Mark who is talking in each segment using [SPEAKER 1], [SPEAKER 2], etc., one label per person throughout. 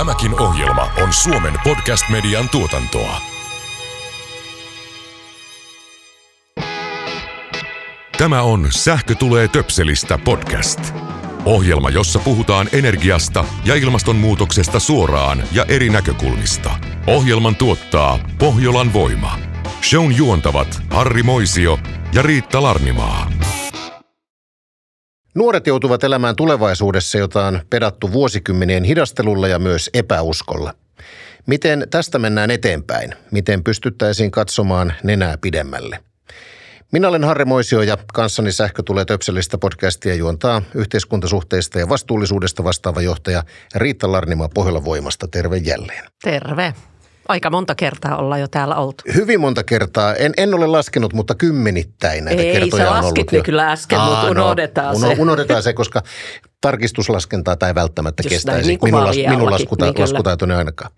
[SPEAKER 1] Tämäkin ohjelma on Suomen podcast-median tuotantoa. Tämä on Sähkö tulee töpselistä podcast. Ohjelma, jossa puhutaan energiasta ja ilmastonmuutoksesta suoraan ja eri näkökulmista. Ohjelman tuottaa Pohjolan voima. Shown juontavat Harri Moisio ja Riitta Larnimaa.
[SPEAKER 2] Nuoret joutuvat elämään tulevaisuudessa, jota on pedattu vuosikymmenien hidastelulla ja myös epäuskolla. Miten tästä mennään eteenpäin? Miten pystyttäisiin katsomaan nenää pidemmälle? Minä olen Harri Moisio ja kanssani Sähkö tulee töpselistä podcastia juontaa yhteiskuntasuhteista ja vastuullisuudesta vastaava johtaja Riitta Larnimaa Pohjolan voimasta. Terve jälleen.
[SPEAKER 3] Terve. Aika monta kertaa ollaan jo täällä oltu.
[SPEAKER 2] Hyvin monta kertaa. En, en ole laskenut, mutta kymmenittäin näitä
[SPEAKER 3] Ei,
[SPEAKER 2] kertoja
[SPEAKER 3] sä
[SPEAKER 2] on
[SPEAKER 3] laskit
[SPEAKER 2] ollut
[SPEAKER 3] ne
[SPEAKER 2] jo.
[SPEAKER 3] kyllä äsken, mutta unohdetaan
[SPEAKER 2] uno,
[SPEAKER 3] se.
[SPEAKER 2] Unohdetaan se, koska tarkistuslaskentaa tai välttämättä
[SPEAKER 3] Just näin,
[SPEAKER 2] kestäisi.
[SPEAKER 3] niin kuin
[SPEAKER 2] minun, las, minun laskuta,
[SPEAKER 3] niin
[SPEAKER 2] laskutaitoni ainakaan.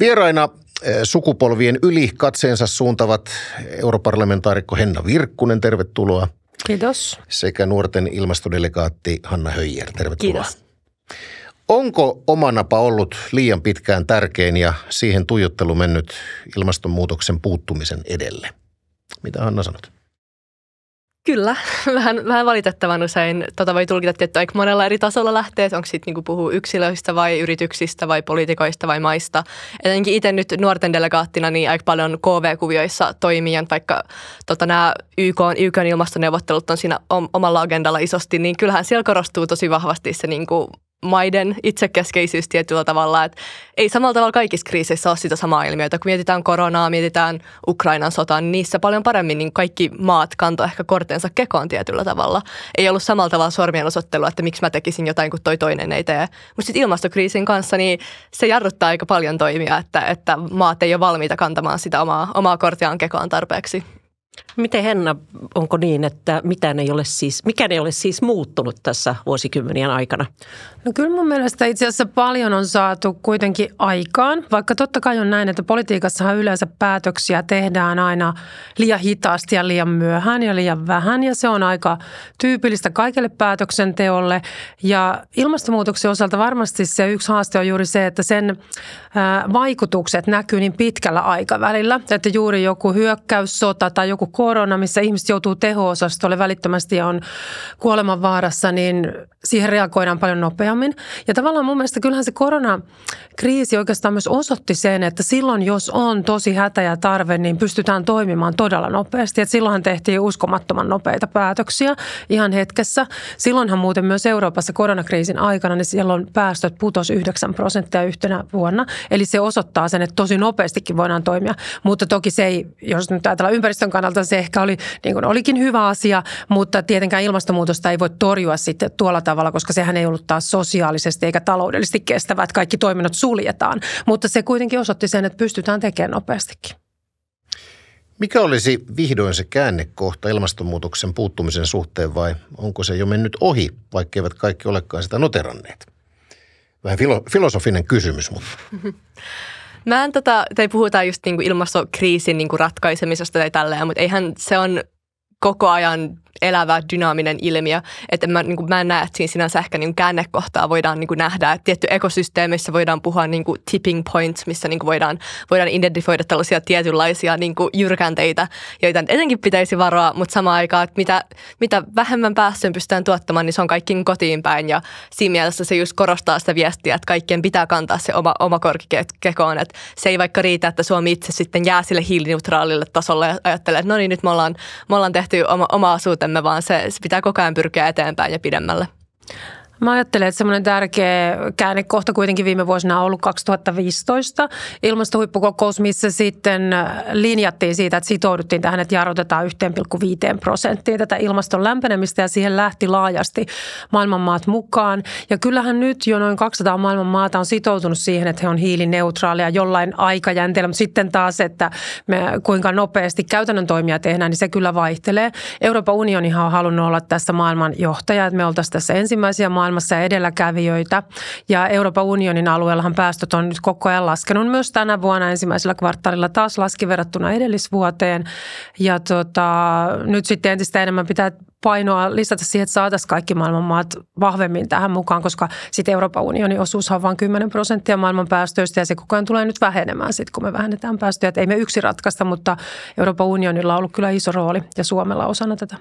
[SPEAKER 2] Vieraina eh, sukupolvien yli katseensa suuntavat europarlamentaarikko Henna Virkkunen, tervetuloa.
[SPEAKER 4] Kiitos.
[SPEAKER 2] Sekä nuorten ilmastodelegaatti Hanna Höijer, tervetuloa.
[SPEAKER 3] Kiitos.
[SPEAKER 2] Onko oma napa ollut liian pitkään tärkein ja siihen tuijottelu mennyt ilmastonmuutoksen puuttumisen edelle? Mitä Hanna sanot?
[SPEAKER 4] Kyllä, vähän, vähän valitettavan usein. Tota voi tulkita, että aika monella eri tasolla lähtee, onko sitten niinku puhuu yksilöistä vai yrityksistä vai poliitikoista vai maista. Etenkin itse nyt nuorten delegaattina niin aika paljon KV-kuvioissa toimijan, vaikka tota, nämä YK, YK ilmastoneuvottelut on siinä om- omalla agendalla isosti, niin kyllähän siellä korostuu tosi vahvasti se niinku maiden itsekeskeisyys tietyllä tavalla, että ei samalla tavalla kaikissa kriiseissä ole sitä samaa ilmiötä. Kun mietitään koronaa, mietitään Ukrainan sotaa, niin niissä paljon paremmin niin kaikki maat kantoi ehkä kortensa kekoon tietyllä tavalla. Ei ollut samalla tavalla sormien osoittelua, että miksi mä tekisin jotain, kun toi toinen ei tee. Mutta sitten ilmastokriisin kanssa, niin se jarruttaa aika paljon toimia, että, että maat ei ole valmiita kantamaan sitä omaa, omaa kortiaan kekoon tarpeeksi.
[SPEAKER 3] Miten Henna, onko niin, että mitään ei ole siis, mikään ei ole siis muuttunut tässä vuosikymmenien aikana?
[SPEAKER 5] No kyllä mun mielestä itse asiassa paljon on saatu kuitenkin aikaan, vaikka totta kai on näin, että politiikassahan yleensä päätöksiä tehdään aina liian hitaasti ja liian myöhään ja liian vähän. Ja se on aika tyypillistä kaikelle päätöksenteolle. Ja ilmastonmuutoksen osalta varmasti se yksi haaste on juuri se, että sen vaikutukset näkyy niin pitkällä aikavälillä, että juuri joku hyökkäyssota tai joku korona, missä ihmiset joutuu teho-osastolle välittömästi ja on kuolemanvaarassa, niin siihen reagoidaan paljon nopeammin. Ja tavallaan mun mielestä kyllähän se koronakriisi oikeastaan myös osoitti sen, että silloin jos on tosi hätä ja tarve, niin pystytään toimimaan todella nopeasti. Et silloinhan tehtiin uskomattoman nopeita päätöksiä ihan hetkessä. Silloinhan muuten myös Euroopassa koronakriisin aikana, niin silloin päästöt putos 9 prosenttia yhtenä vuonna. Eli se osoittaa sen, että tosi nopeastikin voidaan toimia. Mutta toki se ei, jos nyt ajatellaan ympäristön kannalta, se ehkä oli, niin kuin olikin hyvä asia, mutta tietenkään ilmastonmuutosta ei voi torjua sitten tuolla tavalla, koska sehän ei ollut taas sosiaalisesti eikä taloudellisesti kestävää, että kaikki toiminnot suljetaan. Mutta se kuitenkin osoitti sen, että pystytään tekemään nopeastikin.
[SPEAKER 2] Mikä olisi vihdoin se käännekohta ilmastonmuutoksen puuttumisen suhteen vai onko se jo mennyt ohi, vaikka eivät kaikki olekaan sitä noteranneet? Vähän filo- filosofinen kysymys, mutta
[SPEAKER 4] Mä en tota, tai puhutaan just niinku ilmastokriisin niinku ratkaisemisesta tai tälleen, mutta eihän se on koko ajan elävä, dynaaminen ilmiö. Että mä, niin kuin, mä en näe, että siinä sinänsä ehkä niin käännekohtaa voidaan niin kuin nähdä. Että tietty ekosysteemissä voidaan puhua niin kuin tipping points, missä niin kuin voidaan, voidaan identifioida tällaisia tietynlaisia niin kuin jyrkänteitä, joita etenkin pitäisi varoa, mutta samaan aikaan, että mitä, mitä vähemmän päästöön pystytään tuottamaan, niin se on kaikkiin kotiin päin. Ja siinä mielessä se just korostaa sitä viestiä, että kaikkien pitää kantaa se oma, oma korki ke- kekoon. Että se ei vaikka riitä, että Suomi itse sitten jää sille hiilineutraalille tasolle ja ajattelee, että no niin, nyt me ollaan, me ollaan tehty oma, oma osuutemme, vaan se, se pitää koko ajan pyrkiä eteenpäin ja pidemmälle.
[SPEAKER 5] Mä ajattelen, että semmoinen tärkeä käännekohta kuitenkin viime vuosina on ollut 2015 ilmastohuippukokous, missä sitten linjattiin siitä, että sitouduttiin tähän, että jarrutetaan 1,5 prosenttia tätä ilmaston lämpenemistä ja siihen lähti laajasti maailmanmaat mukaan. Ja kyllähän nyt jo noin 200 maailmanmaata on sitoutunut siihen, että he on hiilineutraalia jollain aikajänteellä, mutta sitten taas, että me kuinka nopeasti käytännön toimia tehdään, niin se kyllä vaihtelee. Euroopan unionihan on halunnut olla tässä maailman johtaja, että me oltaisiin tässä ensimmäisiä maailman maailmassa edelläkävijöitä. Ja Euroopan unionin alueellahan päästöt on nyt koko ajan laskenut myös tänä vuonna ensimmäisellä kvartaalilla taas laski verrattuna edellisvuoteen. Ja tota, nyt sitten entistä enemmän pitää painoa lisätä siihen, että saataisiin kaikki maailman maat vahvemmin tähän mukaan, koska sitten Euroopan unionin osuus on vain 10 prosenttia maailman päästöistä ja se koko ajan tulee nyt vähenemään sitten, kun me vähennetään päästöjä. Että ei me yksi ratkaista, mutta Euroopan unionilla on ollut kyllä iso rooli ja Suomella osana tätä.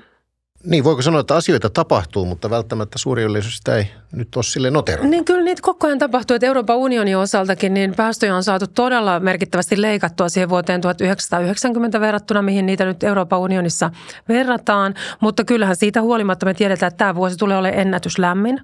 [SPEAKER 2] Niin, voiko sanoa, että asioita tapahtuu, mutta välttämättä suuri yleisö sitä ei nyt ole sille noterannut?
[SPEAKER 5] Niin kyllä niitä koko ajan tapahtuu, että Euroopan unionin osaltakin niin päästöjä on saatu todella merkittävästi leikattua siihen vuoteen 1990 verrattuna, mihin niitä nyt Euroopan unionissa verrataan. Mutta kyllähän siitä huolimatta me tiedetään, että tämä vuosi tulee olemaan ennätyslämmin.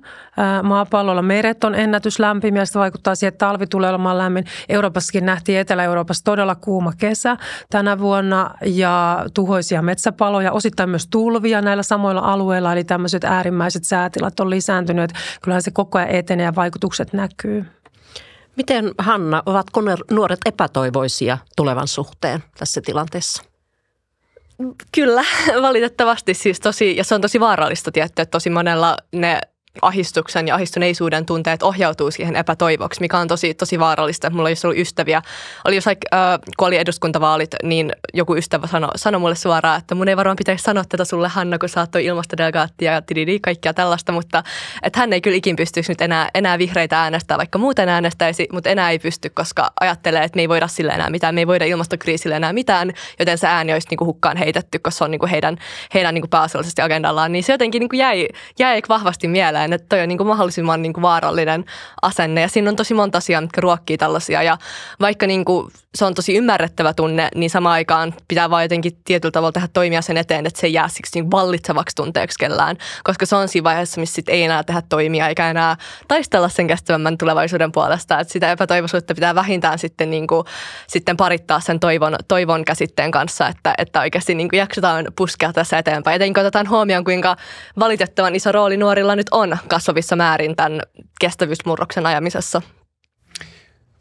[SPEAKER 5] Maapallolla meret on ennätyslämpimiä, se vaikuttaa siihen, että talvi tulee olemaan lämmin. Euroopassakin nähtiin Etelä-Euroopassa todella kuuma kesä tänä vuonna ja tuhoisia metsäpaloja, osittain myös tulvia näillä samoilla alueilla, eli tämmöiset äärimmäiset säätilat on lisääntynyt. Kyllähän se koko ajan etenee ja vaikutukset näkyy.
[SPEAKER 3] Miten Hanna, ovatko nuoret epätoivoisia tulevan suhteen tässä tilanteessa?
[SPEAKER 4] Kyllä, valitettavasti siis tosi, ja se on tosi vaarallista tietty, että tosi monella ne ahistuksen ja ahistuneisuuden tunteet ohjautuu siihen epätoivoksi, mikä on tosi, tosi vaarallista. Mulla ei ollut ystäviä. Oli jos, äh, kun oli eduskuntavaalit, niin joku ystävä sanoi sano mulle suoraan, että mun ei varmaan pitäisi sanoa tätä sulle Hanna, kun sä oot ilmastodelegaatti ja tididi, kaikkia tällaista, mutta että hän ei kyllä ikin pystyisi nyt enää, enää vihreitä äänestää, vaikka muuten äänestäisi, mutta enää ei pysty, koska ajattelee, että me ei voida sille enää mitään, me ei voida ilmastokriisille enää mitään, joten se ääni olisi niinku hukkaan heitetty, koska se on niinku heidän, heidän niinku pääasiallisesti agendallaan, niin se jotenkin niinku jäi, jäi vahvasti mieleen mieleen, että toi on niin kuin mahdollisimman niin kuin vaarallinen asenne. Ja siinä on tosi monta asiaa, mitkä ruokkii tällaisia. Ja vaikka niin kuin se on tosi ymmärrettävä tunne, niin samaan aikaan pitää vaan jotenkin tietyllä tavalla tehdä toimia sen eteen, että se ei jää siksi niin vallitsevaksi tunteeksi kellään. Koska se on siinä vaiheessa, missä sit ei enää tehdä toimia eikä enää taistella sen kestävämmän tulevaisuuden puolesta. Että sitä epätoivoisuutta pitää vähintään sitten, niin kuin, sitten parittaa sen toivon, toivon käsitteen kanssa, että, että oikeasti niin kuin jaksetaan puskea tässä eteenpäin. Etenkin otetaan huomioon, kuinka valitettavan iso rooli nuorilla nyt on kasvavissa määrin tämän kestävyysmurroksen ajamisessa.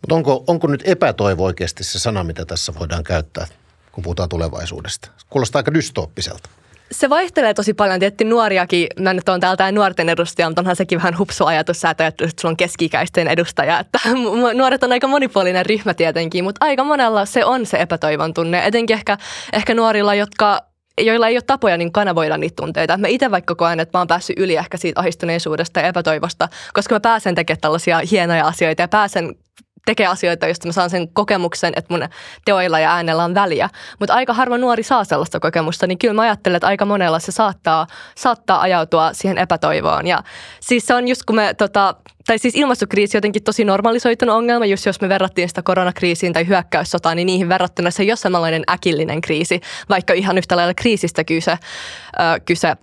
[SPEAKER 2] Mutta onko, onko nyt epätoivo oikeasti se sana, mitä tässä voidaan käyttää, kun puhutaan tulevaisuudesta? Kuulostaa aika dystooppiselta.
[SPEAKER 4] Se vaihtelee tosi paljon. Tietysti nuoriakin, mä nyt olen täältä nuorten edustaja, mutta onhan sekin vähän hupsu ajatus, sä että sulla on keski-ikäisten edustaja. Että nuoret on aika monipuolinen ryhmä tietenkin, mutta aika monella se on se epätoivon tunne. Etenkin ehkä, ehkä nuorilla, jotka joilla ei ole tapoja niin kanavoida niitä tunteita. Mä itse vaikka koen, että mä oon päässyt yli ehkä siitä ahistuneisuudesta ja epätoivosta, koska mä pääsen tekemään tällaisia hienoja asioita ja pääsen tekee asioita, joista mä saan sen kokemuksen, että mun teoilla ja äänellä on väliä. Mutta aika harva nuori saa sellaista kokemusta, niin kyllä mä ajattelen, että aika monella se saattaa, saattaa ajautua siihen epätoivoon. Ja siis se on just kun me, tota, tai siis ilmastokriisi jotenkin tosi normalisoitunut ongelma, just jos me verrattiin sitä koronakriisiin tai hyökkäyssotaan, niin niihin verrattuna se ei ole samanlainen äkillinen kriisi, vaikka ihan yhtä lailla kriisistä kyse, äh, kyse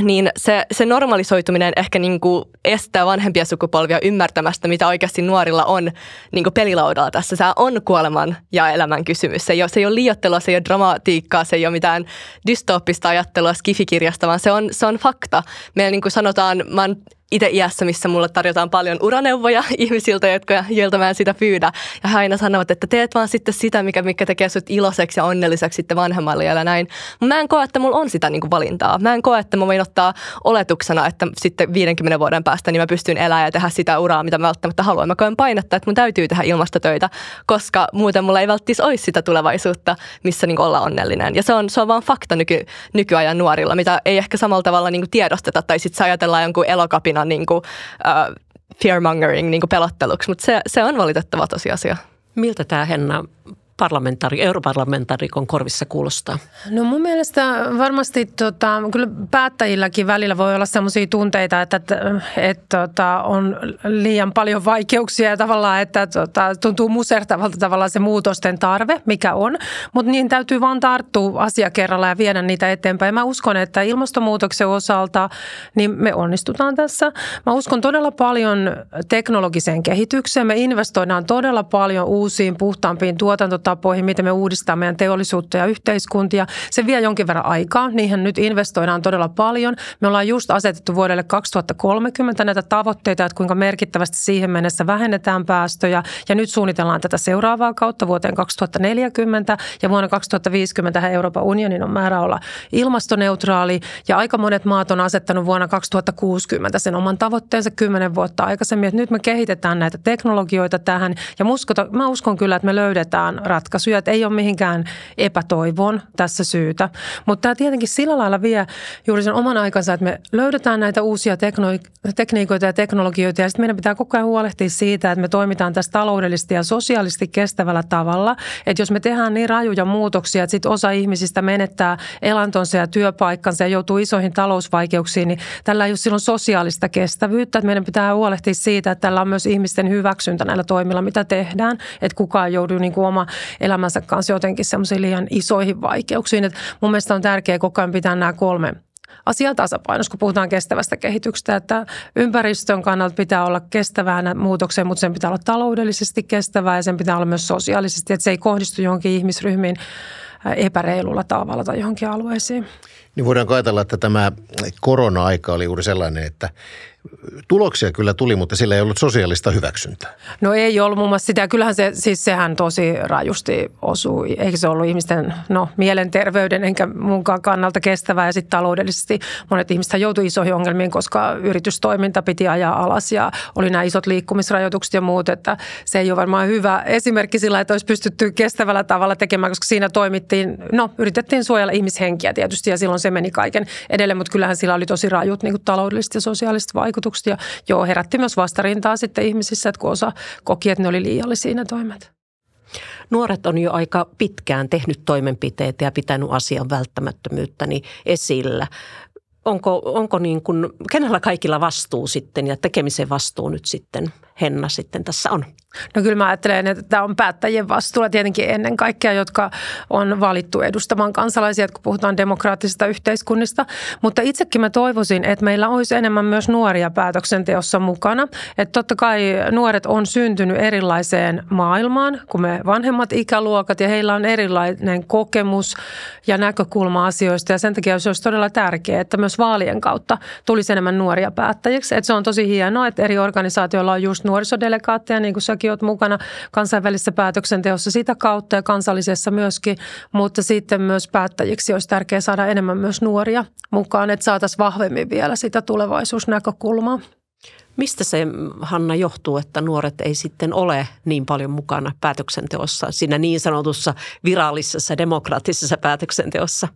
[SPEAKER 4] niin se, se normalisoituminen ehkä niin kuin estää vanhempia sukupolvia ymmärtämästä, mitä oikeasti nuorilla on niin kuin pelilaudalla tässä. Se on kuoleman ja elämän kysymys. Se ei, ole, se ei ole liiottelua, se ei ole dramatiikkaa, se ei ole mitään dystooppista ajattelua skifikirjasta, vaan se on, se on fakta. Meillä niin kuin sanotaan, mä oon itse iässä, missä mulle tarjotaan paljon uraneuvoja ihmisiltä, jotka, joilta mä en sitä pyydä. Ja he aina sanovat, että teet vaan sitten sitä, mikä, mikä tekee sut iloiseksi ja onnelliseksi sitten vanhemmalle ja näin. Mä en koe, että mulla on sitä niin kuin valintaa. Mä en koe, että mä voin ottaa oletuksena, että sitten 50 vuoden päästä niin mä pystyn elämään ja tehdä sitä uraa, mitä mä välttämättä haluan. Mä koen painetta, että mun täytyy tehdä ilmastotöitä, koska muuten mulla ei välttämättä olisi sitä tulevaisuutta, missä niin olla onnellinen. Ja se on, se on vaan fakta nyky, nykyajan nuorilla, mitä ei ehkä samalla tavalla niin tiedosteta. Tai sitten ajatellaan jonkun elokapinan niin kuin, uh, fearmongering niin kuin pelotteluksi, mutta se, se on valitettava tosiasia.
[SPEAKER 3] Miltä tämä Henna parlamentaari, europarlamentaarikon korvissa kuulostaa?
[SPEAKER 5] No mun mielestä varmasti tota, kyllä päättäjilläkin välillä voi olla sellaisia tunteita, että, että, että tota, on liian paljon vaikeuksia ja tavallaan, että tota, tuntuu musertavalta tavallaan se muutosten tarve, mikä on. Mutta niin täytyy vaan tarttua asia kerralla ja viedä niitä eteenpäin. Mä uskon, että ilmastonmuutoksen osalta niin me onnistutaan tässä. Mä uskon todella paljon teknologiseen kehitykseen. Me investoidaan todella paljon uusiin puhtaampiin tuotantotapoihin tuotantotapoihin, miten me uudistamme meidän teollisuutta ja yhteiskuntia. Se vie jonkin verran aikaa. Niihin nyt investoidaan todella paljon. Me ollaan just asetettu vuodelle 2030 näitä tavoitteita, että kuinka merkittävästi siihen mennessä vähennetään päästöjä. Ja nyt suunnitellaan tätä seuraavaa kautta vuoteen 2040 ja vuonna 2050 Euroopan unionin on määrä olla ilmastoneutraali ja aika monet maat on asettanut vuonna 2060 sen oman tavoitteensa kymmenen vuotta aikaisemmin, että nyt me kehitetään näitä teknologioita tähän ja mä uskon kyllä, että me löydetään ratkaisuja, että ei ole mihinkään epätoivon tässä syytä, mutta tämä tietenkin sillä lailla vie juuri sen oman aikansa, että me löydetään näitä uusia tekno- tekniikoita ja teknologioita ja sitten meidän pitää koko ajan huolehtia siitä, että me toimitaan tässä taloudellisesti ja sosiaalisesti kestävällä tavalla, että jos me tehdään niin rajuja muutoksia, että sitten osa ihmisistä menettää elantonsa ja työpaikkansa ja joutuu isoihin talousvaikeuksiin, niin tällä ei ole silloin sosiaalista kestävyyttä. Että meidän pitää huolehtia siitä, että tällä on myös ihmisten hyväksyntä näillä toimilla, mitä tehdään. Että kukaan joudu niin kuin oma elämänsä kanssa jotenkin semmoisiin liian isoihin vaikeuksiin. Että mun mielestä on tärkeää koko ajan pitää nämä kolme asiaa tasapainossa, kun puhutaan kestävästä kehityksestä, että ympäristön kannalta pitää olla kestävää muutoksen, mutta sen pitää olla taloudellisesti kestävää ja sen pitää olla myös sosiaalisesti, että se ei kohdistu johonkin ihmisryhmiin epäreilulla tavalla tai johonkin alueisiin.
[SPEAKER 2] Niin voidaan ajatella, että tämä korona-aika oli juuri sellainen, että tuloksia kyllä tuli, mutta sillä ei ollut sosiaalista hyväksyntää.
[SPEAKER 5] No ei ollut muun muassa sitä. Kyllähän se, siis sehän tosi rajusti osui. Eikö se ollut ihmisten no, mielenterveyden enkä munkaan kannalta kestävää ja sitten taloudellisesti monet ihmiset joutui isoihin ongelmiin, koska yritystoiminta piti ajaa alas ja oli nämä isot liikkumisrajoitukset ja muut, että se ei ole varmaan hyvä esimerkki sillä, että olisi pystytty kestävällä tavalla tekemään, koska siinä toimittiin, no yritettiin suojella ihmishenkiä tietysti ja silloin se meni kaiken edelleen, mutta kyllähän sillä oli tosi rajut niin taloudelliset ja sosiaaliset vaikutukset vaikutukset ja joo, herätti myös vastarintaa sitten ihmisissä, että kun osa koki, että ne oli liiallisia ne toimet.
[SPEAKER 3] Nuoret on jo aika pitkään tehnyt toimenpiteitä ja pitänyt asian välttämättömyyttäni esillä. Onko, onko niin kuin, kenellä kaikilla vastuu sitten ja tekemisen vastuu nyt sitten Henna sitten tässä on?
[SPEAKER 5] No kyllä mä ajattelen, että tämä on päättäjien vastuulla tietenkin ennen kaikkea, jotka on valittu edustamaan kansalaisia, kun puhutaan demokraattisista yhteiskunnista. Mutta itsekin mä toivoisin, että meillä olisi enemmän myös nuoria päätöksenteossa mukana. Että totta kai nuoret on syntynyt erilaiseen maailmaan kuin me vanhemmat ikäluokat ja heillä on erilainen kokemus ja näkökulma asioista. Ja sen takia se olisi todella tärkeää, että myös vaalien kautta tulisi enemmän nuoria päättäjiksi. Että se on tosi hienoa, että eri organisaatioilla on just nuorisodelegaatteja, niin kuin olet mukana kansainvälisessä päätöksenteossa sitä kautta ja kansallisessa myöskin, mutta sitten myös päättäjiksi olisi tärkeää saada enemmän myös nuoria mukaan, että saataisiin vahvemmin vielä sitä tulevaisuusnäkökulmaa.
[SPEAKER 3] Mistä se, Hanna, johtuu, että nuoret ei sitten ole niin paljon mukana päätöksenteossa, siinä niin sanotussa virallisessa demokraattisessa päätöksenteossa?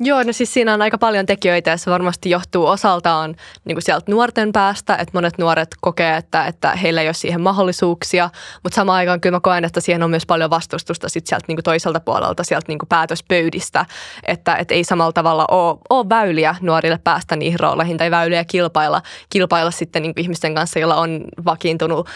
[SPEAKER 4] Joo, no siis siinä on aika paljon tekijöitä ja se varmasti johtuu osaltaan niin kuin sieltä nuorten päästä, että monet nuoret kokee, että, että heillä ei ole siihen mahdollisuuksia, mutta samaan aikaan kyllä mä koen, että siihen on myös paljon vastustusta sit sieltä niin kuin toiselta puolelta, sieltä niin kuin päätöspöydistä, että, että ei samalla tavalla ole, ole väyliä nuorille päästä niihin rooleihin tai väyliä kilpailla, kilpailla sitten niin kuin ihmisten kanssa, joilla on vakiintunut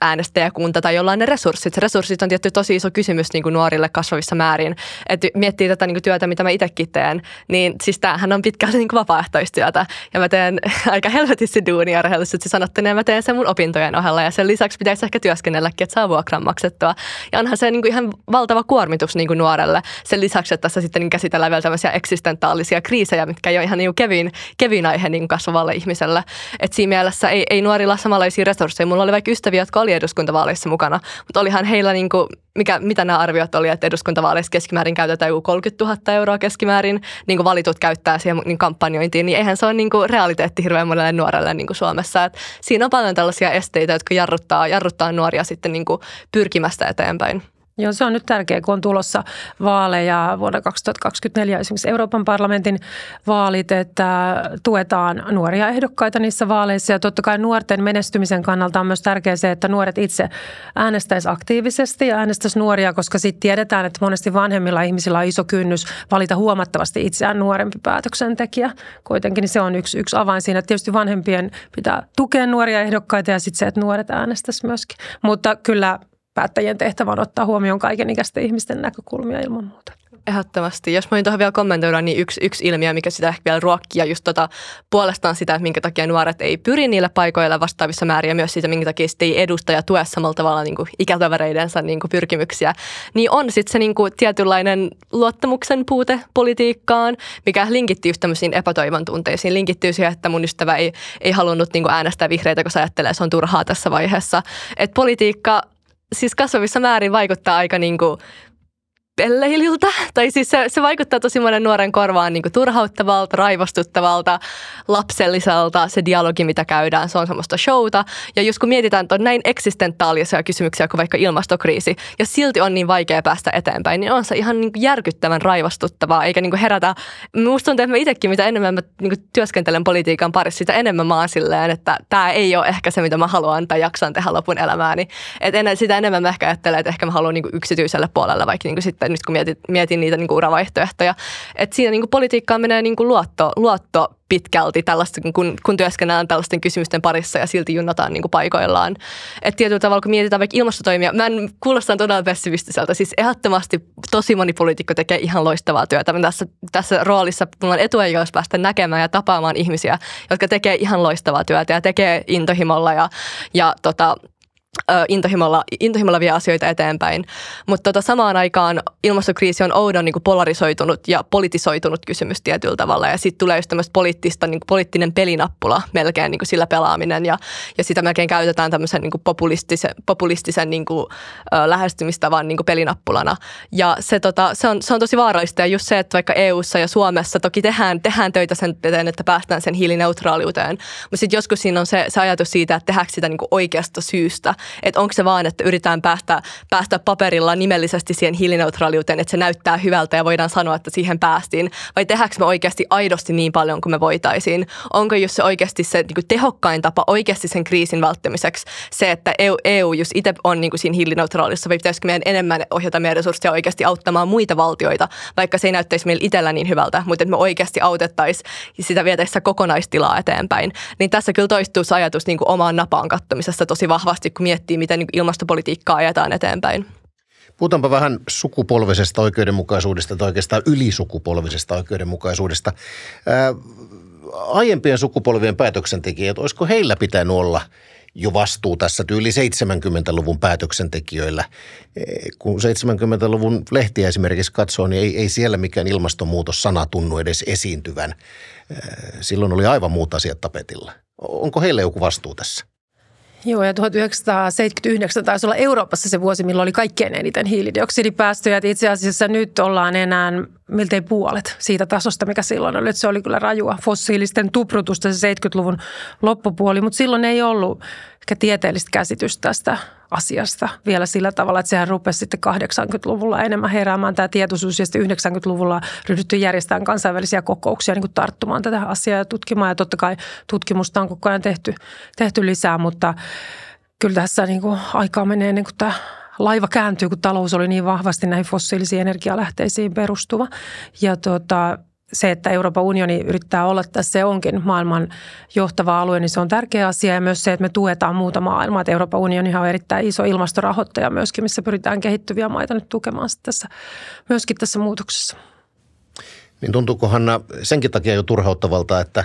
[SPEAKER 4] äänestäjäkunta tai jollain ne resurssit. Resurssit on tietty tosi iso kysymys niin kuin nuorille kasvavissa määrin, että miettii tätä niin kuin työtä, mitä mä itsekin teen, niin siis tämähän on pitkälti niin vapaaehtoistyötä. Ja mä teen aika helvetissä duunia rehellisesti sanottuna, ja mä teen sen mun opintojen ohella. Ja sen lisäksi pitäisi ehkä työskennelläkin, että saa vuokran maksettua. Ja onhan se niin kuin ihan valtava kuormitus niin kuin nuorelle. Sen lisäksi, että tässä sitten niin käsitellään vielä tämmöisiä eksistentaalisia kriisejä, mitkä ei ole ihan niin kuin kevin, kevin aihe niin kasvavalle ihmiselle. Et siinä mielessä ei, ei nuorilla samanlaisia resursseja. Mulla oli vaikka ystäviä, jotka oli eduskuntavaaleissa mukana, mutta olihan heillä niin kuin mikä, mitä nämä arviot oli, että eduskuntavaaleissa keskimäärin käytetään joku 30 000 euroa keskimäärin, niin kuin valitut käyttää siihen niin kampanjointiin, niin eihän se ole niin kuin realiteetti hirveän monelle nuorelle niin kuin Suomessa. Et siinä on paljon tällaisia esteitä, jotka jarruttaa, jarruttaa nuoria sitten niin kuin pyrkimästä eteenpäin.
[SPEAKER 5] Joo, se on nyt tärkeää, kun on tulossa vaaleja vuonna 2024, esimerkiksi Euroopan parlamentin vaalit, että tuetaan nuoria ehdokkaita niissä vaaleissa. Ja totta kai nuorten menestymisen kannalta on myös tärkeää se, että nuoret itse äänestäisi aktiivisesti ja äänestäisi nuoria, koska sitten tiedetään, että monesti vanhemmilla ihmisillä on iso kynnys valita huomattavasti itseään nuorempi päätöksentekijä. Kuitenkin niin se on yksi, yksi avain siinä. Tietysti vanhempien pitää tukea nuoria ehdokkaita ja sitten se, että nuoret äänestäisi myöskin. Mutta kyllä päättäjien tehtävä on ottaa huomioon kaikenikäisten ihmisten näkökulmia ilman muuta.
[SPEAKER 4] Ehdottomasti. Jos voin tuohon vielä kommentoida, niin yksi, yksi ilmiö, mikä sitä ehkä vielä ruokkia, just tota, puolestaan sitä, että minkä takia nuoret ei pyri niille paikoille vastaavissa määrin ja myös siitä, minkä takia sitten ei edusta ja tue samalla tavalla niin ikätovereidensa niin pyrkimyksiä, niin on sitten se niin kuin tietynlainen luottamuksen puute politiikkaan, mikä linkittyy just tämmöisiin epätoivon tunteisiin. Linkittyy siihen, että mun ystävä ei, ei halunnut niin kuin äänestää vihreitä, koska ajattelee, että se on turhaa tässä vaiheessa. Et politiikka siis kasvavissa määrin vaikuttaa aika niin kuin pelleilyltä. Tai siis se, se vaikuttaa tosi monen nuoren korvaan niin turhauttavalta, raivostuttavalta, lapselliselta se dialogi, mitä käydään. Se on semmoista showta. Ja just kun mietitään, että on näin eksistentaalisia kysymyksiä kuin vaikka ilmastokriisi, ja silti on niin vaikea päästä eteenpäin, niin on se ihan niin järkyttävän raivostuttavaa, eikä niin herätä. Musta tuntuu, että mä itsekin, mitä enemmän mä niin työskentelen politiikan parissa, sitä enemmän mä oon silleen, että tämä ei ole ehkä se, mitä mä haluan tai jaksan tehdä lopun elämääni. Et ennen, sitä enemmän mä ehkä ajattelen, että ehkä mä haluan niin yksityiselle puolelle, vaikka niin kuin sitten nyt kun mietin, mietin niitä niin kuin uravaihtoehtoja. Että siinä niin kuin politiikkaan menee niin kuin luotto, luotto pitkälti tällaista, kun, kun työskennellään tällaisten kysymysten parissa ja silti junnataan niin kuin paikoillaan. Että tietyllä tavalla, kun mietitään vaikka ilmastotoimia, mä en kuulostaa todella pessimistiseltä. Siis ehdottomasti tosi moni poliitikko tekee ihan loistavaa työtä. Mä tässä, tässä roolissa mulla on etuoikeus päästä näkemään ja tapaamaan ihmisiä, jotka tekee ihan loistavaa työtä ja tekee intohimolla ja, ja tota, intohimolla, intohimolla vie asioita eteenpäin. Mutta tota, samaan aikaan ilmastokriisi on oudon niin polarisoitunut ja politisoitunut kysymys tietyllä tavalla. Ja sitten tulee just tämmöistä poliittista, niin poliittinen pelinappula melkein niin sillä pelaaminen. Ja, ja sitä melkein käytetään tämmöisen niin populistisen, populistisen niin kuin, ö, lähestymistavan niin pelinappulana. Ja se, tota, se, on, se on tosi vaarallista. Ja just se, että vaikka EU:ssa ja Suomessa toki tehdään, tehdään töitä sen eteen, että päästään sen hiilineutraaliuteen. Mutta sitten joskus siinä on se, se ajatus siitä, että tehdäänkö sitä niin oikeasta syystä että onko se vaan, että yritetään päästä, päästä paperilla nimellisesti siihen hiilineutraaliuteen, että se näyttää hyvältä ja voidaan sanoa, että siihen päästiin, vai tehdäänkö me oikeasti aidosti niin paljon kuin me voitaisiin? Onko just se oikeasti se niin kuin tehokkain tapa oikeasti sen kriisin välttämiseksi se, että EU, EU jos itse on niin kuin siinä hiilineutraalissa, vai pitäisikö meidän enemmän ohjata meidän resursseja oikeasti auttamaan muita valtioita, vaikka se ei näyttäisi meillä itsellä niin hyvältä, mutta että me oikeasti autettaisiin sitä vietäessä kokonaistilaa eteenpäin. Niin tässä kyllä toistuu se ajatus niin kuin omaan napaan kattomisesta tosi vahvasti, kun miettii, miten niin ilmastopolitiikkaa ajetaan eteenpäin.
[SPEAKER 2] Puhutaanpa vähän sukupolvisesta oikeudenmukaisuudesta tai oikeastaan ylisukupolvisesta oikeudenmukaisuudesta. Ää, aiempien sukupolvien päätöksentekijät, olisiko heillä pitänyt olla jo vastuu tässä tyyli 70-luvun päätöksentekijöillä. Kun 70-luvun lehtiä esimerkiksi katsoo, niin ei, ei siellä mikään ilmastonmuutos-sana tunnu edes esiintyvän. Silloin oli aivan muut asiat tapetilla. Onko heillä joku vastuu tässä?
[SPEAKER 5] Joo, ja 1979 taisi olla Euroopassa se vuosi, milloin oli kaikkein eniten hiilidioksidipäästöjä. Itse asiassa nyt ollaan enää miltei puolet siitä tasosta, mikä silloin oli. Se oli kyllä rajua fossiilisten tuprutusta se 70-luvun loppupuoli, mutta silloin ei ollut ehkä tieteellistä käsitystä tästä asiasta vielä sillä tavalla, että sehän rupesi sitten 80-luvulla enemmän heräämään tämä tietoisuus ja sitten 90-luvulla ryhdytty järjestämään kansainvälisiä kokouksia niin kuin tarttumaan tätä asiaa ja tutkimaan ja totta kai tutkimusta on koko ajan tehty, tehty lisää, mutta kyllä tässä niin kuin aikaa menee ennen kuin tämä laiva kääntyy, kun talous oli niin vahvasti näihin fossiilisiin energialähteisiin perustuva. Ja tota, se, että Euroopan unioni yrittää olla tässä, se onkin maailman johtava alue, niin se on tärkeä asia. Ja myös se, että me tuetaan muuta maailmaa. Että Euroopan unioni on erittäin iso ilmastorahoittaja myöskin, missä pyritään kehittyviä maita nyt tukemaan tässä, myöskin tässä muutoksessa.
[SPEAKER 2] Niin tuntuuko Hanna senkin takia jo turhauttavalta, että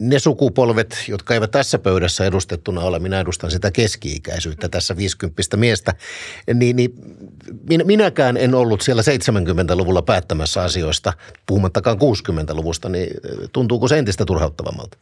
[SPEAKER 2] ne sukupolvet, jotka eivät tässä pöydässä edustettuna ole, minä edustan sitä keski-ikäisyyttä tässä 50 miestä, niin, niin minäkään en ollut siellä 70-luvulla päättämässä asioista, puhumattakaan 60-luvusta, niin tuntuuko se entistä turhauttavammalta?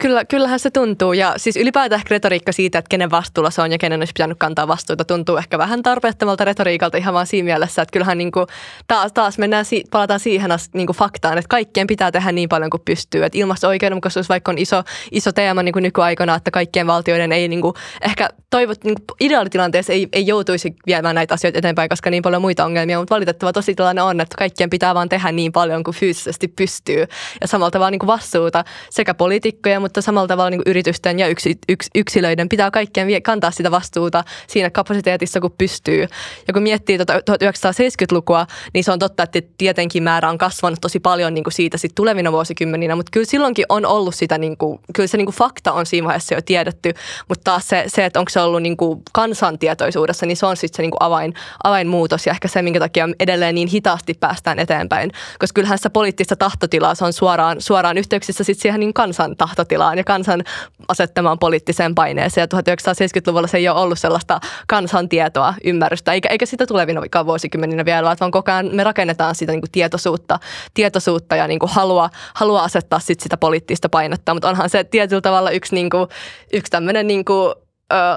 [SPEAKER 4] Kyllä, kyllähän se tuntuu ja siis ylipäätään ehkä retoriikka siitä, että kenen vastuulla se on ja kenen olisi pitänyt kantaa vastuuta, tuntuu ehkä vähän tarpeettomalta retoriikalta ihan vaan siinä mielessä, että kyllähän niin kuin taas, taas mennään, palataan siihen niin kuin faktaan, että kaikkien pitää tehdä niin paljon kuin pystyy. Että ilmasto-oikeudenmukaisuus vaikka on iso, iso teema niin kuin nykyaikana, että kaikkien valtioiden ei niin kuin, ehkä toivot niin kuin ideaalitilanteessa ei, ei joutuisi viemään näitä asioita eteenpäin, koska niin paljon muita ongelmia, mutta valitettava tosi tilanne on, että kaikkien pitää vaan tehdä niin paljon kuin fyysisesti pystyy ja samalla tavalla niin kuin vastuuta sekä poliitikkoja, mutta samalla tavalla niin yritysten ja yksi, yks, yksilöiden pitää kaikkien kantaa sitä vastuuta siinä kapasiteetissa, kun pystyy. Ja kun miettii tuota 1970-lukua, niin se on totta, että tietenkin määrä on kasvanut tosi paljon niin kuin siitä sit tulevina vuosikymmeninä, mutta kyllä silloinkin on ollut sitä, niin kuin, kyllä se niin kuin fakta on siinä vaiheessa jo tiedetty, mutta taas se, se että onko se ollut niin kuin kansantietoisuudessa, niin se on sitten se niin kuin avain, avainmuutos ja ehkä se, minkä takia edelleen niin hitaasti päästään eteenpäin, koska kyllähän se poliittista tahtotilaa se on suoraan, suoraan yhteyksissä sit siihen niin kansan tahtotilaan ja kansan asettamaan poliittiseen paineeseen. Ja 1970-luvulla se ei ole ollut sellaista kansantietoa, ymmärrystä, eikä, eikä sitä tulevina vuosikymmeninä vielä, vaan koko ajan me rakennetaan sitä niin kuin tietoisuutta, tietoisuutta ja niin kuin halua, halua asettaa sit sitä poliittista painetta, mutta onhan se tietyllä tavalla yksi, niin kuin, yksi tämmöinen niin kuin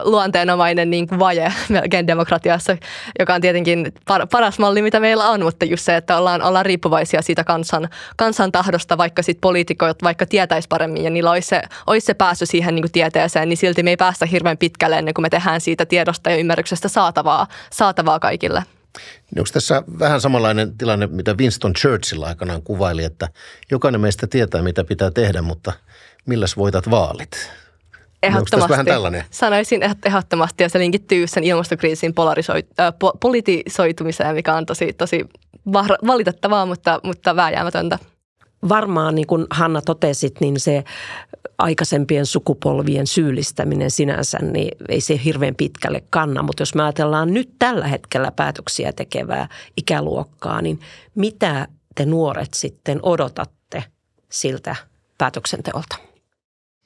[SPEAKER 4] luonteenomainen niin kuin vaje melkein demokratiassa, joka on tietenkin par- paras malli, mitä meillä on, mutta just se, että ollaan, ollaan riippuvaisia siitä kansan, kansan tahdosta, vaikka sit poliitikot vaikka tietäisi paremmin ja niillä olisi se, olisi se pääsy siihen niin kuin tieteeseen, niin silti me ei päästä hirveän pitkälle ennen kuin me tehdään siitä tiedosta ja ymmärryksestä saatavaa, saatavaa kaikille.
[SPEAKER 2] Niin onko tässä vähän samanlainen tilanne, mitä Winston Churchill aikanaan kuvaili, että jokainen meistä tietää, mitä pitää tehdä, mutta milläs voitat vaalit?
[SPEAKER 4] Ehdottomasti.
[SPEAKER 2] vähän tällainen?
[SPEAKER 4] Sanoisin ehdottomasti ja se linkittyy sen ilmastokriisin polarisoit- äh, po- politisoitumiseen, mikä on tosi, tosi valitettavaa, mutta, mutta vääjäämätöntä.
[SPEAKER 3] Varmaan niin kuin Hanna totesit, niin se aikaisempien sukupolvien syyllistäminen sinänsä, niin ei se hirveän pitkälle kanna. Mutta jos me ajatellaan nyt tällä hetkellä päätöksiä tekevää ikäluokkaa, niin mitä te nuoret sitten odotatte siltä päätöksenteolta?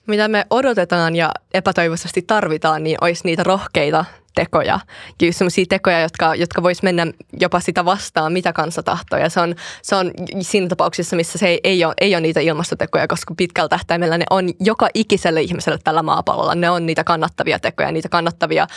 [SPEAKER 4] Mitä me odotetaan ja epätoivoisesti tarvitaan, niin olisi niitä rohkeita tekoja. Kyllä sellaisia tekoja, jotka, jotka vois mennä jopa sitä vastaan, mitä kansa tahtoo. Ja se on, se on siinä tapauksessa, missä se ei, ei, ole, ei ole niitä ilmastotekoja, koska pitkällä tähtäimellä ne on joka ikiselle ihmiselle tällä maapallolla. Ne on niitä kannattavia tekoja, niitä kannattavia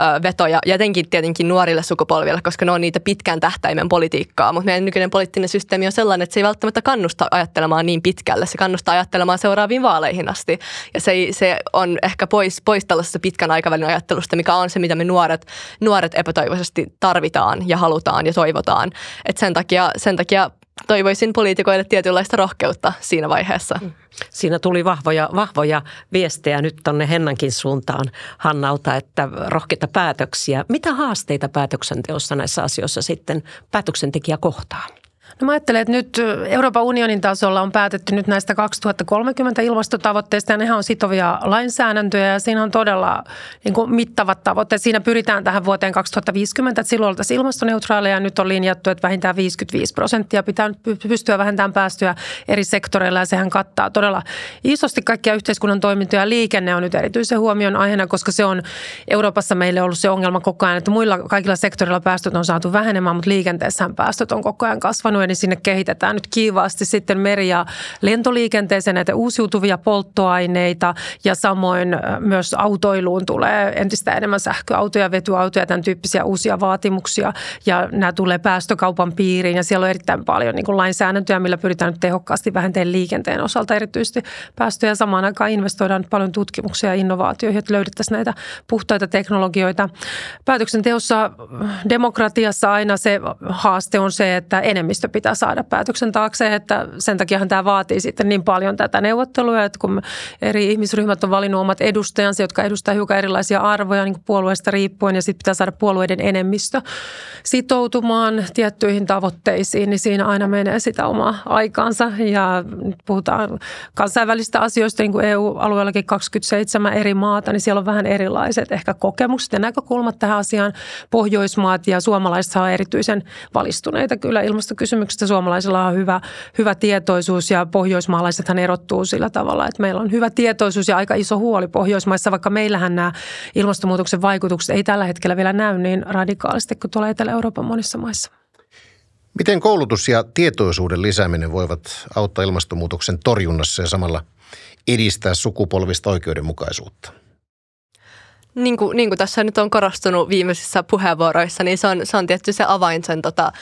[SPEAKER 4] ö, vetoja. Ja etenkin tietenkin nuorille sukupolville, koska ne on niitä pitkän tähtäimen politiikkaa. Mutta meidän nykyinen poliittinen systeemi on sellainen, että se ei välttämättä kannusta ajattelemaan niin pitkälle. Se kannustaa ajattelemaan seuraaviin vaaleihin asti. Ja se, se on ehkä pois, pois tällaisesta pitkän aikavälin ajattelusta, mikä on se, mitä me nuoret, nuoret epätoivoisesti tarvitaan ja halutaan ja toivotaan. Et sen, takia, sen takia toivoisin poliitikoille tietynlaista rohkeutta siinä vaiheessa. Mm.
[SPEAKER 3] Siinä tuli vahvoja, vahvoja viestejä nyt tuonne Hennankin suuntaan Hannalta, että rohkeita päätöksiä. Mitä haasteita päätöksenteossa näissä asioissa sitten päätöksentekijä kohtaa?
[SPEAKER 5] No mä ajattelen, että nyt Euroopan unionin tasolla on päätetty nyt näistä 2030 ilmastotavoitteista ja nehän on sitovia lainsäädäntöjä ja siinä on todella niin kuin mittavat tavoitteet. Siinä pyritään tähän vuoteen 2050, että silloin oltaisiin ilmastoneutraaleja ja nyt on linjattu, että vähintään 55 prosenttia pitää pystyä vähentämään päästöjä eri sektoreilla ja sehän kattaa todella isosti kaikkia yhteiskunnan toimintoja. Liikenne on nyt erityisen huomion aiheena, koska se on Euroopassa meille ollut se ongelma koko ajan, että muilla kaikilla sektoreilla päästöt on saatu vähenemään, mutta liikenteessähän päästöt on koko ajan kasvanut niin sinne kehitetään nyt kiivaasti sitten meri- ja lentoliikenteeseen näitä uusiutuvia polttoaineita ja samoin myös autoiluun tulee entistä enemmän sähköautoja, vetyautoja, tämän tyyppisiä uusia vaatimuksia ja nämä tulee päästökaupan piiriin ja siellä on erittäin paljon niin kuin lainsäädäntöä, millä pyritään nyt tehokkaasti vähentämään liikenteen osalta erityisesti päästöjä. Samaan aikaan investoidaan nyt paljon tutkimuksia ja innovaatioihin, että löydettäisiin näitä puhtaita teknologioita. Päätöksenteossa demokratiassa aina se haaste on se, että enemmistö pitää saada päätöksen taakse, että sen takiahan tämä vaatii sitten niin paljon tätä neuvottelua, että kun eri ihmisryhmät on valinnut omat edustajansa, jotka edustaa hiukan erilaisia arvoja niin puolueesta riippuen ja sitten pitää saada puolueiden enemmistö sitoutumaan tiettyihin tavoitteisiin, niin siinä aina menee sitä omaa aikaansa ja nyt puhutaan kansainvälistä asioista, niin kuin EU-alueellakin 27 eri maata, niin siellä on vähän erilaiset ehkä kokemukset ja näkökulmat tähän asiaan. Pohjoismaat ja suomalaiset saa erityisen valistuneita kyllä ilmastokysymyksiä kysymyksestä suomalaisilla on hyvä, hyvä tietoisuus ja pohjoismaalaisethan erottuu sillä tavalla, että meillä on hyvä tietoisuus ja aika iso huoli Pohjoismaissa, vaikka meillähän nämä ilmastonmuutoksen vaikutukset ei tällä hetkellä vielä näy niin radikaalisti kuin tuolla Etelä-Euroopan monissa maissa.
[SPEAKER 2] Miten koulutus ja tietoisuuden lisääminen voivat auttaa ilmastonmuutoksen torjunnassa ja samalla edistää sukupolvista oikeudenmukaisuutta?
[SPEAKER 4] niin kuin, niin kuin tässä nyt on korostunut viimeisissä puheenvuoroissa, niin se on, se on tietysti se avain sen tota,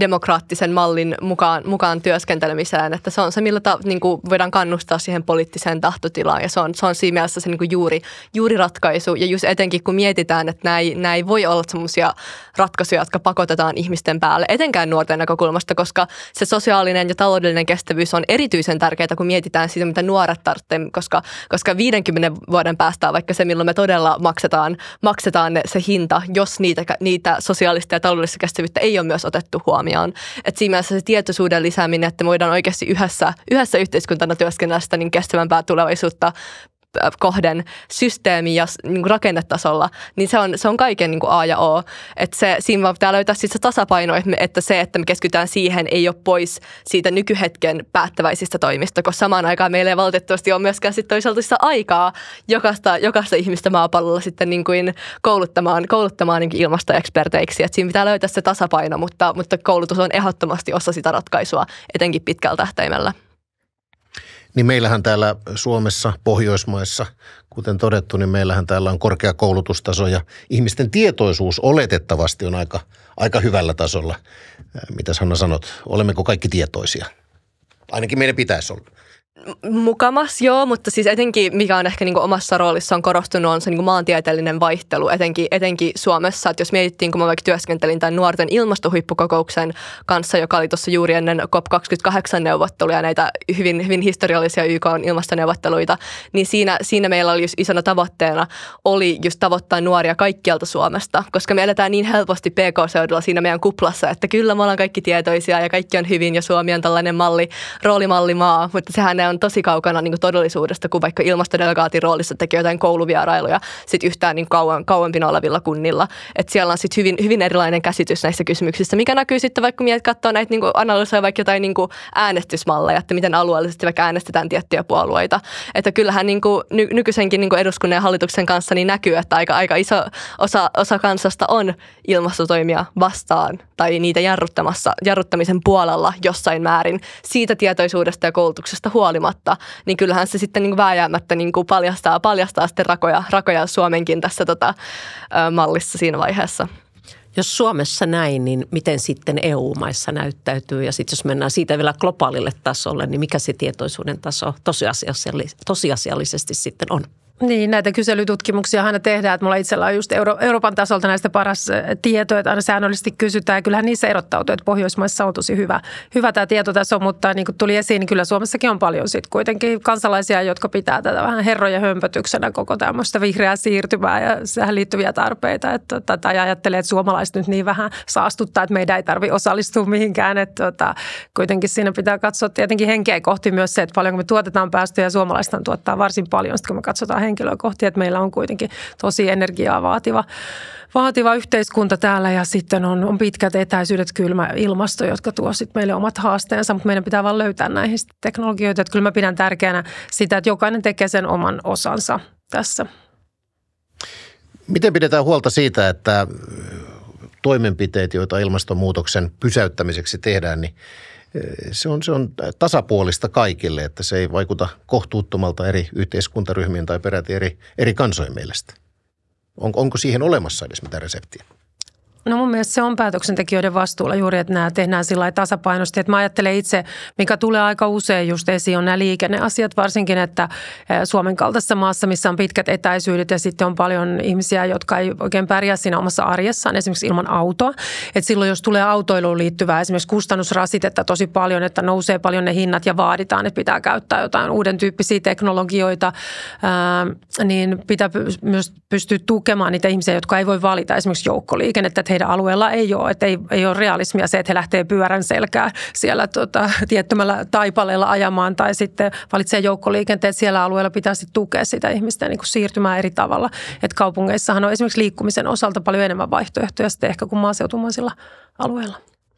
[SPEAKER 4] demokraattisen mallin mukaan, mukaan työskentelemiseen, että se on se, millä ta, niin kuin voidaan kannustaa siihen poliittiseen tahtotilaan ja se on, se on siinä mielessä se niin kuin juuri, juuri ratkaisu ja just etenkin kun mietitään, että näin ei, voi olla sellaisia ratkaisuja, jotka pakotetaan ihmisten päälle, etenkään nuorten näkökulmasta, koska se sosiaalinen ja taloudellinen kestävyys on erityisen tärkeää, kun mietitään sitä, mitä nuoret tarvitsevat, koska, koska 50 vuoden päästä vaikka se, milloin me todella maksetaan, maksetaan se hinta, jos niitä, niitä sosiaalista ja taloudellista kestävyyttä ei ole myös otettu huomioon. Et siinä mielessä se tietoisuuden lisääminen, että voidaan oikeasti yhdessä, yhdessä yhteiskuntana työskennellä sitä niin kestävämpää tulevaisuutta kohden systeemi ja niin kuin rakennetasolla, niin se on, se on kaiken niin kuin A ja O. Että se, siinä vaan pitää löytää siis se tasapaino, että, me, että se, että me keskitytään siihen, ei ole pois siitä nykyhetken päättäväisistä toimista, koska samaan aikaan meillä ei valitettavasti ole myöskään sitten toisaalta sitä aikaa jokaista, jokaista ihmistä maapallolla sitten niin kuin kouluttamaan, kouluttamaan niin ilmastoeksperteiksi. Että siinä pitää löytää se tasapaino, mutta, mutta koulutus on ehdottomasti osa sitä ratkaisua, etenkin pitkällä tähtäimellä.
[SPEAKER 2] Niin meillähän täällä Suomessa, Pohjoismaissa, kuten todettu, niin meillähän täällä on korkea koulutustaso ja ihmisten tietoisuus oletettavasti on aika, aika hyvällä tasolla. Mitä Hanna sanot, olemmeko kaikki tietoisia? Ainakin meidän pitäisi olla.
[SPEAKER 4] Mukamas, joo, mutta siis etenkin mikä on ehkä niin omassa roolissaan korostunut on se niin maantieteellinen vaihtelu, etenkin, etenkin Suomessa. Että jos mietittiin, kun mä vaikka työskentelin tämän nuorten ilmastohuippukokouksen kanssa, joka oli tuossa juuri ennen COP28-neuvotteluja, näitä hyvin, hyvin historiallisia YK ilmastoneuvotteluita, niin siinä, siinä meillä oli just isona tavoitteena oli just tavoittaa nuoria kaikkialta Suomesta, koska me eletään niin helposti PK-seudulla siinä meidän kuplassa, että kyllä me ollaan kaikki tietoisia ja kaikki on hyvin ja Suomi on tällainen malli, roolimallimaa, mutta sehän on tosi kaukana niin kuin todellisuudesta, kun vaikka ilmastodelegaatin roolissa tekee jotain kouluvierailuja sit yhtään niin kauan, kauempina olevilla kunnilla. Et siellä on sit hyvin, hyvin erilainen käsitys näistä kysymyksistä, mikä näkyy sitten vaikka kun katsoo näitä niin analysoja vaikka jotain niin kuin äänestysmalleja, että miten alueellisesti vaikka äänestetään tiettyjä puolueita. Että kyllähän niin kuin ny, nykyisenkin niin kuin eduskunnan ja hallituksen kanssa niin näkyy, että aika, aika iso osa, osa kansasta on ilmastotoimia vastaan tai niitä jarruttamassa, jarruttamisen puolella jossain määrin siitä tietoisuudesta ja koulutuksesta huolimatta huolimatta, niin kyllähän se sitten niin kuin vääjäämättä niin kuin paljastaa, paljastaa sitten rakoja, rakoja Suomenkin tässä tota, mallissa siinä vaiheessa.
[SPEAKER 3] Jos Suomessa näin, niin miten sitten EU-maissa näyttäytyy? Ja sitten jos mennään siitä vielä globaalille tasolle, niin mikä se tietoisuuden taso tosiasiallisesti sitten on?
[SPEAKER 5] Niin, näitä kyselytutkimuksia aina tehdään, että mulla itsellä on just Euro- Euroopan tasolta näistä paras tieto, että aina säännöllisesti kysytään. Ja kyllähän niissä erottautuu, että Pohjoismaissa on tosi hyvä, hyvä tämä tietotaso, mutta niin kuin tuli esiin, niin kyllä Suomessakin on paljon sitten kuitenkin kansalaisia, jotka pitää tätä vähän herroja hömpötyksenä koko tämmöistä vihreää siirtymää ja sehän liittyviä tarpeita, että tota, tai ajattelee, että suomalaiset nyt niin vähän saastuttaa, että meidän ei tarvitse osallistua mihinkään, että tota, kuitenkin siinä pitää katsoa tietenkin henkeä kohti myös se, että paljonko me tuotetaan päästöjä. Ja suomalaista tuottaa varsin paljon, sitten kun me katsotaan henkilöä kohti, että meillä on kuitenkin tosi energiaa vaativa, vaativa yhteiskunta täällä ja sitten on, on pitkät etäisyydet, kylmä ilmasto, jotka tuo sitten meille omat haasteensa, mutta meidän pitää vaan löytää näihin teknologioita, että kyllä mä pidän tärkeänä sitä, että jokainen tekee sen oman osansa tässä.
[SPEAKER 2] Miten pidetään huolta siitä, että toimenpiteet, joita ilmastonmuutoksen pysäyttämiseksi tehdään, niin se on, se on tasapuolista kaikille, että se ei vaikuta kohtuuttomalta eri yhteiskuntaryhmien tai peräti eri, eri kansojen mielestä. On, onko siihen olemassa edes mitään reseptiä?
[SPEAKER 5] No mun mielestä se on päätöksentekijöiden vastuulla juuri, että nämä tehdään sillä tasapainosti. Että mä ajattelen itse, mikä tulee aika usein just esiin, on nämä liikenneasiat, varsinkin, että Suomen kaltaisessa maassa, missä on pitkät etäisyydet ja sitten on paljon ihmisiä, jotka ei oikein pärjää siinä omassa arjessaan, esimerkiksi ilman autoa. Että silloin, jos tulee autoiluun liittyvää esimerkiksi kustannusrasitetta tosi paljon, että nousee paljon ne hinnat ja vaaditaan, että pitää käyttää jotain uuden tyyppisiä teknologioita, niin pitää myös pystyä tukemaan niitä ihmisiä, jotka ei voi valita esimerkiksi joukkoliikennettä, että heidän alueella ei ole. Että ei, ei ole realismia se, että he lähtee pyörän selkää siellä tota, tiettömällä taipaleella ajamaan tai sitten valitsee joukkoliikenteet. Siellä alueella pitäisi tukea sitä ihmistä niin kuin siirtymään eri tavalla. Että kaupungeissahan on esimerkiksi liikkumisen osalta paljon enemmän vaihtoehtoja sitten ehkä kuin maaseutumaisilla alueilla.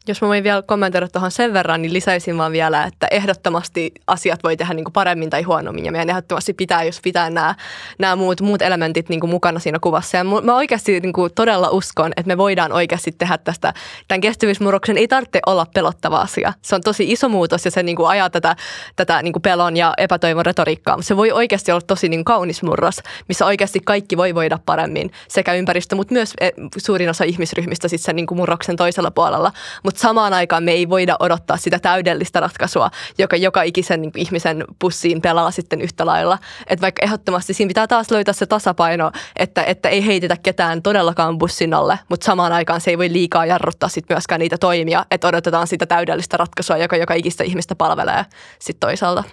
[SPEAKER 4] Jos mä voin vielä kommentoida tuohon sen verran, niin lisäisin vaan vielä, että ehdottomasti asiat voi tehdä niin kuin paremmin tai huonommin. Ja meidän ehdottomasti pitää, jos pitää nämä, nämä muut, muut elementit niin kuin mukana siinä kuvassa. Ja mä oikeasti niin kuin todella uskon, että me voidaan oikeasti tehdä tästä, tämän kestävyysmurroksen ei tarvitse olla pelottava asia. Se on tosi iso muutos ja se niin kuin ajaa tätä, tätä niin kuin pelon ja epätoivon retoriikkaa. Mutta se voi oikeasti olla tosi niin kuin kaunis murros, missä oikeasti kaikki voi voida paremmin, sekä ympäristö, mutta myös e, suurin osa ihmisryhmistä sitten sen niin kuin murroksen toisella puolella. Mutta samaan aikaan me ei voida odottaa sitä täydellistä ratkaisua, joka joka ikisen niin ihmisen pussiin pelaa sitten yhtä lailla. Että vaikka ehdottomasti siinä pitää taas löytää se tasapaino, että, että ei heitetä ketään todellakaan bussin alle, mutta samaan aikaan se ei voi liikaa jarruttaa sit myöskään niitä toimia, että odotetaan sitä täydellistä ratkaisua, joka joka ikistä ihmistä palvelee sitten toisaalta.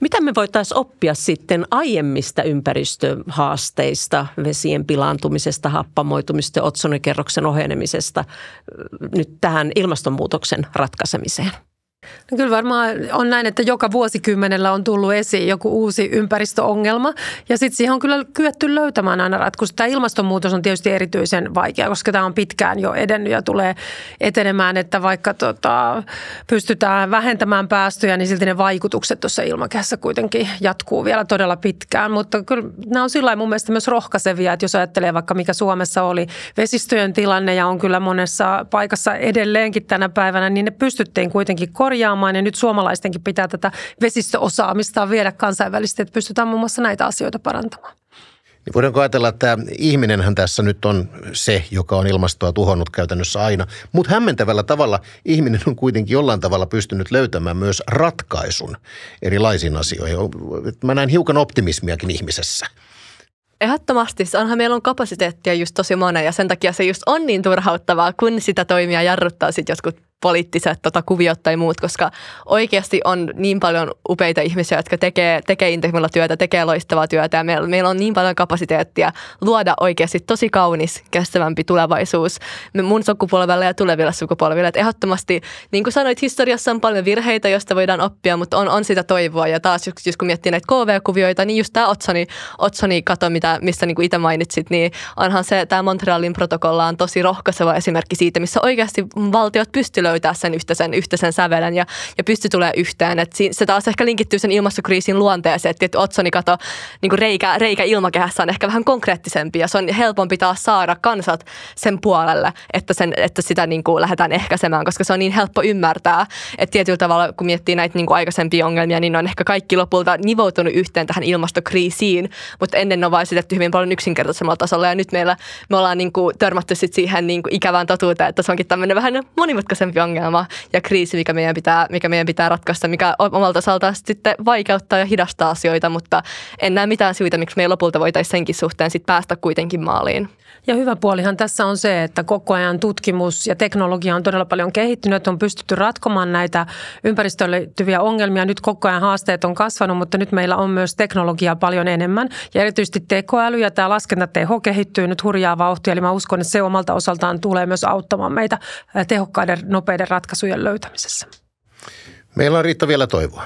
[SPEAKER 3] Mitä me voitaisiin oppia sitten aiemmista ympäristöhaasteista, vesien pilaantumisesta, happamoitumisesta, otsonikerroksen ohenemisesta nyt tähän ilmastonmuutoksen ratkaisemiseen?
[SPEAKER 5] No kyllä varmaan on näin, että joka vuosikymmenellä on tullut esiin joku uusi ympäristöongelma ja sitten siihen on kyllä kyetty löytämään aina ratkaisu. Tämä ilmastonmuutos on tietysti erityisen vaikea, koska tämä on pitkään jo edennyt ja tulee etenemään, että vaikka tota, pystytään vähentämään päästöjä, niin silti ne vaikutukset tuossa ilmakehässä kuitenkin jatkuu vielä todella pitkään. Mutta kyllä nämä on sillä mun mielestä myös rohkaisevia, että jos ajattelee vaikka mikä Suomessa oli vesistöjen tilanne ja on kyllä monessa paikassa edelleenkin tänä päivänä, niin ne pystyttiin kuitenkin korjaamaan korjaamaan ja nyt suomalaistenkin pitää tätä vesistöosaamista viedä kansainvälisesti, että pystytään muun muassa näitä asioita parantamaan.
[SPEAKER 2] Niin voidaanko ajatella, että ihminenhän tässä nyt on se, joka on ilmastoa tuhonnut käytännössä aina, mutta hämmentävällä tavalla ihminen on kuitenkin jollain tavalla pystynyt löytämään myös ratkaisun erilaisiin asioihin. Mä näen hiukan optimismiakin ihmisessä.
[SPEAKER 4] Ehdottomasti. Onhan meillä on kapasiteettia just tosi monen ja sen takia se just on niin turhauttavaa, kun sitä toimia jarruttaa sitten jotkut poliittiset tota, kuviot tai muut, koska oikeasti on niin paljon upeita ihmisiä, jotka tekee, tekee Integmilla työtä, tekee loistavaa työtä ja meillä, meillä on niin paljon kapasiteettia luoda oikeasti tosi kaunis, kestävämpi tulevaisuus mun sukupolvelle ja tuleville sukupolville. Et ehdottomasti, niin kuin sanoit, historiassa on paljon virheitä, joista voidaan oppia, mutta on, on sitä toivoa ja taas jos kun miettii näitä KV-kuvioita, niin just tämä Otsoni, Otsoni kato, mitä, mistä niin kuin itse mainitsit, niin onhan se, tämä Montrealin protokolla on tosi rohkaiseva esimerkki siitä, missä oikeasti valtiot pystyvät löytää sen yhteisen, yhteisen sävelen ja, ja pysty tulee yhteen. Et se taas ehkä linkittyy sen ilmastokriisin luonteeseen, että tietty otsonikata niin kuin reikä, reikä ilmakehässä on ehkä vähän konkreettisempi ja se on helpompi taas saada kansat sen puolelle, että, sen, että sitä niin kuin lähdetään ehkäisemään, koska se on niin helppo ymmärtää, että tietyllä tavalla kun miettii näitä niin kuin aikaisempia ongelmia, niin ne on ehkä kaikki lopulta nivoutunut yhteen tähän ilmastokriisiin, mutta ennen on vain hyvin paljon yksinkertaisemmalla tasolla ja nyt meillä me ollaan niin kuin törmätty sit siihen niin kuin ikävään totuuteen, että se onkin tämmöinen vähän monimutkaisempi ongelma ja kriisi, mikä meidän pitää, mikä meidän pitää ratkaista, mikä omalta osaltaan sitten vaikeuttaa ja hidastaa asioita, mutta en näe mitään syytä, miksi me lopulta voitaisiin senkin suhteen sitten päästä kuitenkin maaliin.
[SPEAKER 5] Ja hyvä puolihan tässä on se, että koko ajan tutkimus ja teknologia on todella paljon kehittynyt, on pystytty ratkomaan näitä ympäristöön liittyviä ongelmia. Nyt koko ajan haasteet on kasvanut, mutta nyt meillä on myös teknologiaa paljon enemmän. Ja erityisesti tekoäly ja tämä laskentateho kehittyy nyt hurjaa vauhtia, eli mä uskon, että se omalta osaltaan tulee myös auttamaan meitä tehokkaiden, nopeiden ratkaisujen löytämisessä.
[SPEAKER 2] Meillä on Riitta vielä toivoa.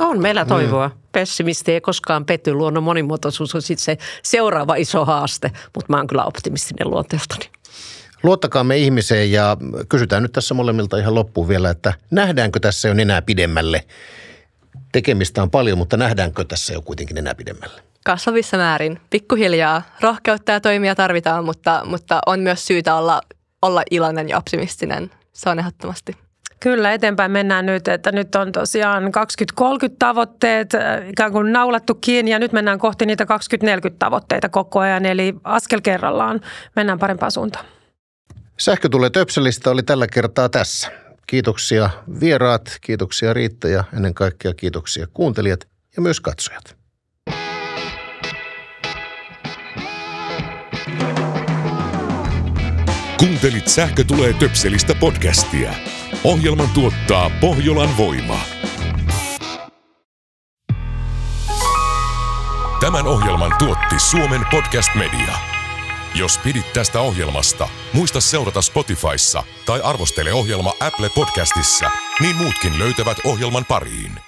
[SPEAKER 3] On meillä toivoa. Mm. Pessimisti ei koskaan petty. Luonnon monimuotoisuus on sitten se seuraava iso haaste, mutta mä oon kyllä optimistinen luonteeltani.
[SPEAKER 2] Luottakaamme ihmiseen ja kysytään nyt tässä molemmilta ihan loppuun vielä, että nähdäänkö tässä jo enää pidemmälle? Tekemistä on paljon, mutta nähdäänkö tässä jo kuitenkin enää pidemmälle?
[SPEAKER 4] Kasvavissa määrin. Pikkuhiljaa. Rohkeutta ja toimia tarvitaan, mutta, mutta on myös syytä olla, olla iloinen ja optimistinen. Se on ehdottomasti.
[SPEAKER 5] Kyllä, eteenpäin mennään nyt, että nyt on tosiaan 2030 tavoitteet äh, ikään kuin naulattu kiinni ja nyt mennään kohti niitä 2040 tavoitteita koko ajan, eli askel kerrallaan mennään parempaan suuntaan.
[SPEAKER 2] Sähkö tulee Töpselistä oli tällä kertaa tässä. Kiitoksia vieraat, kiitoksia Riitta ja ennen kaikkea kiitoksia kuuntelijat ja myös katsojat.
[SPEAKER 1] Kuuntelit Sähkö tulee Töpselistä podcastia. Ohjelman tuottaa Pohjolan voima. Tämän ohjelman tuotti Suomen Podcast Media. Jos pidit tästä ohjelmasta, muista seurata Spotifyssa tai arvostele ohjelma Apple Podcastissa, niin muutkin löytävät ohjelman pariin.